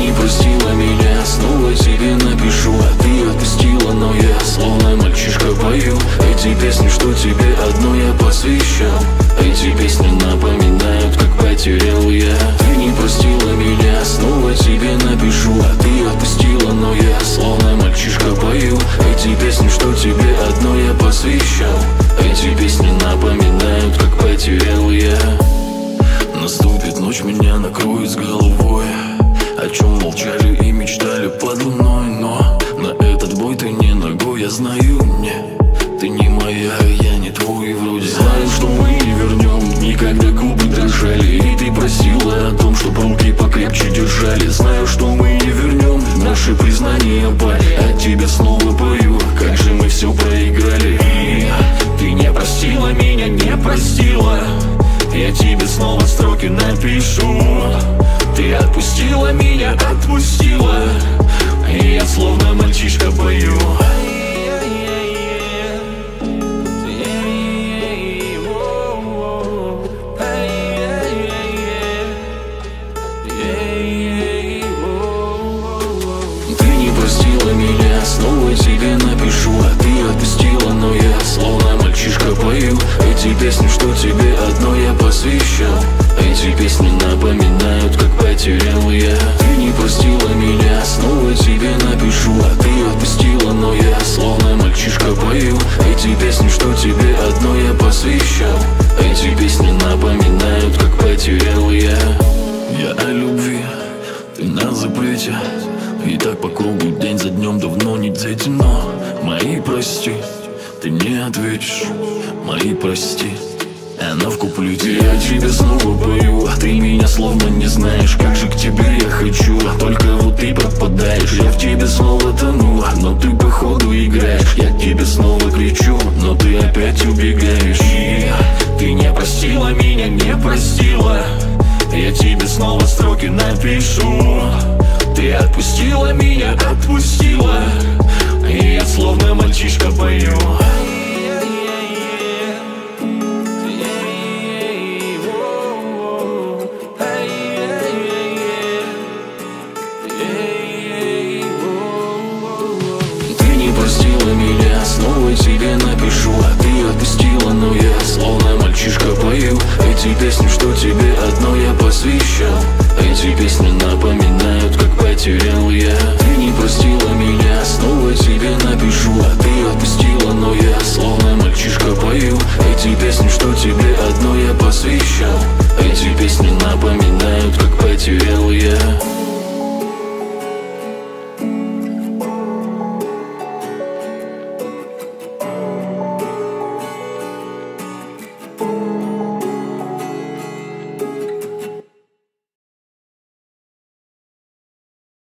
не простила меня. Снова тебе напишу, а ты отпустила, но я Словно мальчишка пою. Эти песни, что тебе одно я посвящал Эти песни напоминают, как потерял я. Ты не простила меня, снова тебе напишу А ты отпустила, но я словно мальчишка пою. Эти песни, что тебе одно я посвящал Эти песни напоминают, как потерял я. Наступит ночь, меня накроет с головой. Молчали и мечтали под луной, но На этот бой ты не ногой, я знаю мне Ты не моя, я не твой, вроде Знаю, что мы не вернем Никогда губы дрожали И ты просила о том, чтоб руки покрепче держали. Знаю, что мы не вернем Наши признания пали От а тебя снова пою Как же мы все проиграли. И Ты не простила меня, не простила Я тебе снова строки напишу. Ты отпусти отпустила меня, отпустила. И я словно мальчишка пою. Ты не простила меня, снова тебе напишу. А ты отпустила, но я словно мальчишка пою. Эти песни, что тебе одно я посвящал Эти песни напоминают, ты на запрете. И так по кругу день за днем давно не дети Но мои прости, ты не ответишь. Мои прости, она в куплете. Я тебе снова пою, а ты меня словно не знаешь. Как же к тебе я хочу, только вот ты пропадаешь. Я в тебе снова тону, но ты походу играешь. Я тебе снова кричу, но ты опять убегаешь. И ты не простила меня, не простила я тебе снова строки напишу. Ты отпустила меня, отпустила to hell, yeah.